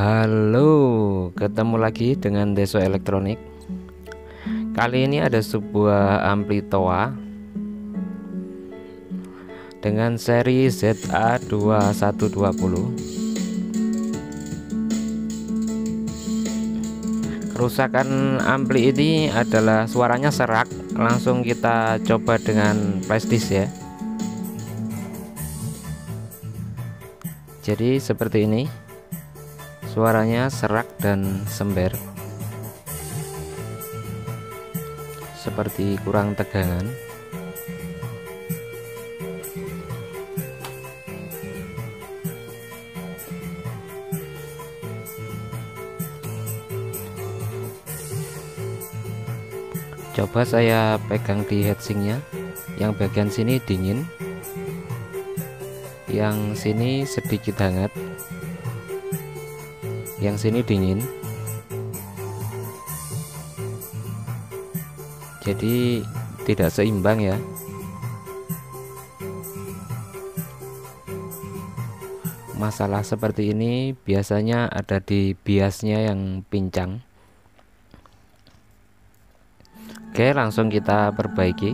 Halo, ketemu lagi dengan Deso Elektronik. Kali ini ada sebuah ampli Toa dengan seri ZA2120. Kerusakan ampli ini adalah suaranya serak. Langsung kita coba dengan flashdisk ya. Jadi seperti ini suaranya serak dan sember. Seperti kurang tegangan. Coba saya pegang di heatsinknya yang bagian sini dingin. Yang sini sedikit hangat yang sini dingin. Jadi tidak seimbang ya. Masalah seperti ini biasanya ada di biasnya yang pincang. Oke langsung kita perbaiki.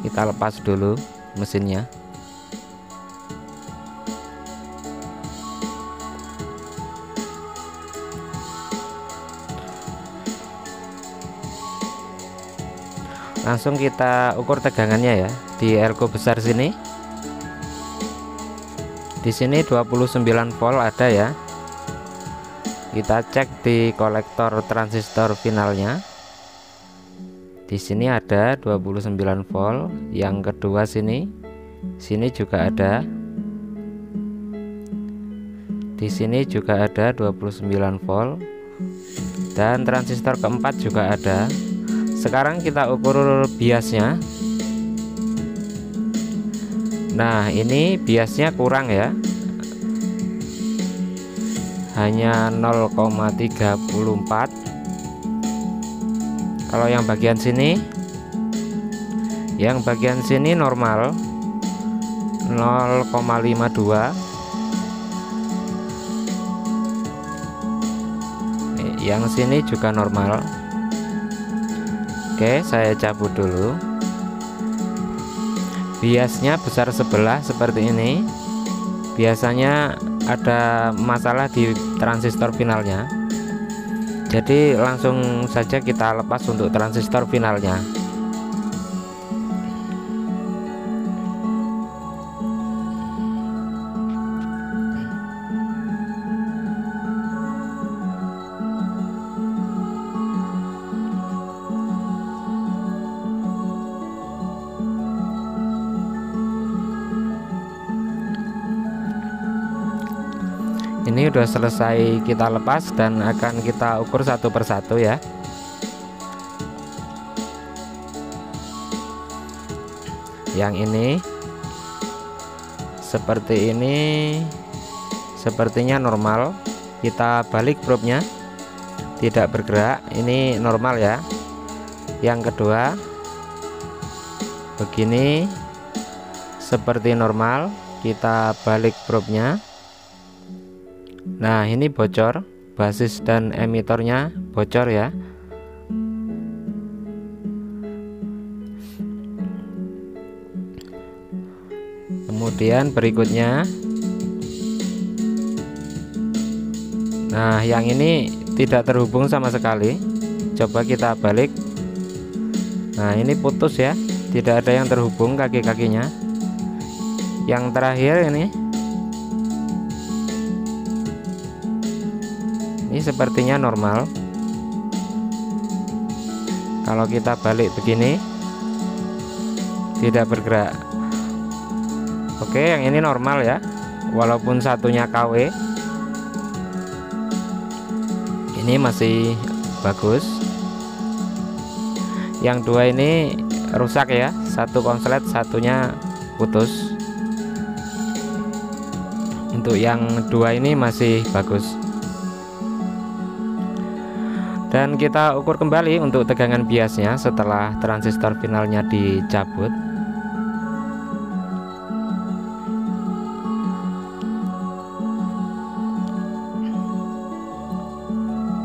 Kita lepas dulu mesinnya langsung kita ukur tegangannya ya. Di ergo besar sini. Di sini 29 volt ada ya. Kita cek di kolektor transistor finalnya. Di sini ada 29 volt. Yang kedua sini sini juga ada. Di sini juga ada 29 volt. Dan transistor keempat juga ada sekarang kita ukur biasnya. Nah ini biasnya kurang ya. Hanya 0,34 kalau yang bagian sini yang bagian sini normal 0,52 yang sini juga normal Oke saya cabut dulu. Biasnya besar sebelah seperti ini. Biasanya ada masalah di transistor finalnya. Jadi langsung saja kita lepas untuk transistor finalnya ini udah selesai kita lepas dan akan kita ukur satu persatu ya. Yang ini seperti ini sepertinya normal. Kita balik probe-nya tidak bergerak ini normal ya. Yang kedua begini seperti normal kita balik probe-nya Nah ini bocor basis dan emitornya bocor ya. Kemudian berikutnya. Nah yang ini tidak terhubung sama sekali. Coba kita balik. Nah ini putus ya. Tidak ada yang terhubung kaki-kakinya. Yang terakhir ini ini sepertinya normal. Kalau kita balik begini tidak bergerak. Oke yang ini normal ya. Walaupun satunya KW ini masih bagus. Yang dua ini rusak ya. Satu konslet satunya putus. Untuk yang dua ini masih bagus dan hmm. kita ukur kembali untuk tegangan biasnya setelah transistor finalnya dicabut.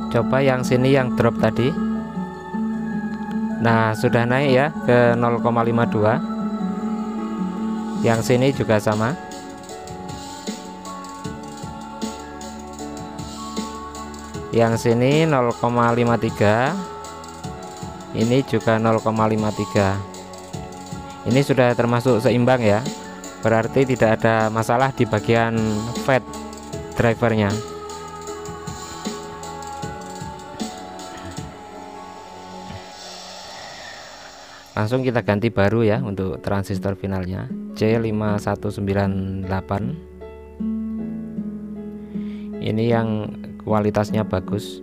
Coba yang sini yang drop tadi. Nah sudah naik ya ke 0,52 yang sini juga sama. Yang sini 0,53 ini juga 0,53 ini sudah termasuk seimbang ya. Berarti tidak ada masalah di bagian fat drivernya. Langsung kita ganti baru ya untuk transistor finalnya. C5198 ini yang kualitasnya bagus.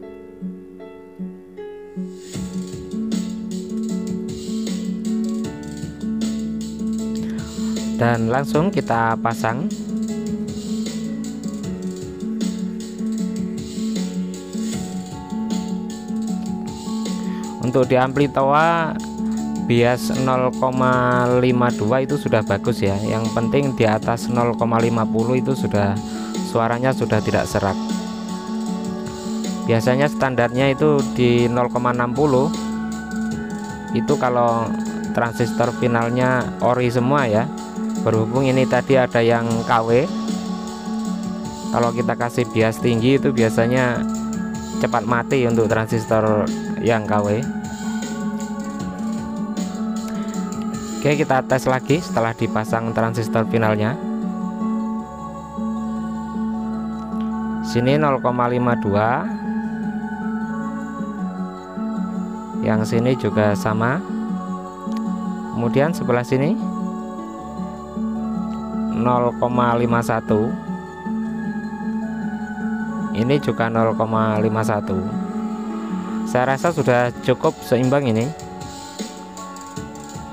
Dan langsung kita pasang. Untuk di amplitoa bias 0,52 itu sudah bagus ya. Yang penting di atas 0,50 itu sudah suaranya sudah tidak serak biasanya standarnya itu di 0,60 itu kalau transistor finalnya ori semua ya. Berhubung ini tadi ada yang KW kalau kita kasih bias tinggi itu biasanya cepat mati untuk transistor yang KW Oke kita tes lagi setelah dipasang transistor finalnya. Sini 0,52 yang sini juga sama. Kemudian sebelah sini 0,51 ini juga 0,51 saya rasa sudah cukup seimbang ini.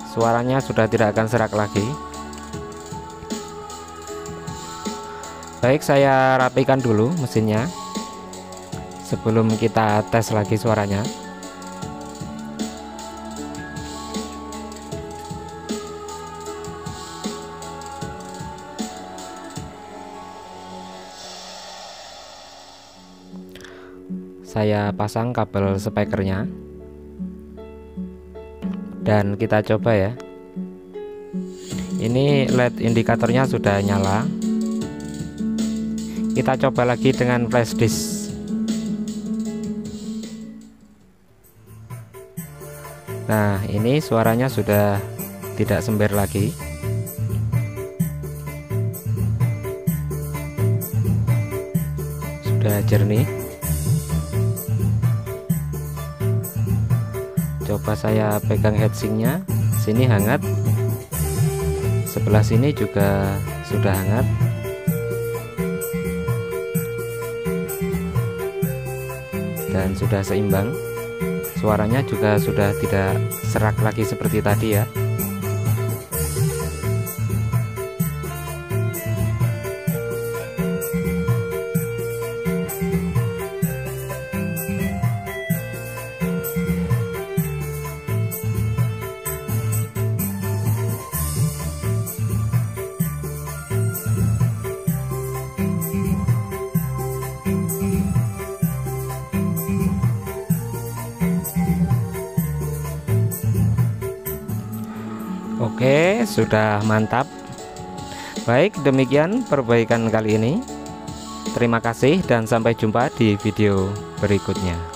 Suaranya sudah tidak akan serak lagi. Baik saya rapikan dulu mesinnya sebelum kita tes lagi suaranya saya pasang kabel speakernya. Dan kita coba ya. Ini LED indikatornya sudah nyala. Kita coba lagi dengan flash disk. Nah ini suaranya sudah tidak sember lagi. Sudah jernih coba saya pegang heatsinknya sini hangat. Sebelah sini juga sudah hangat. Dan sudah seimbang. Suaranya juga sudah tidak serak lagi seperti tadi ya sudah mantap. Baik, demikian perbaikan kali ini. Terima kasih dan sampai jumpa di video berikutnya.